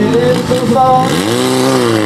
little ball.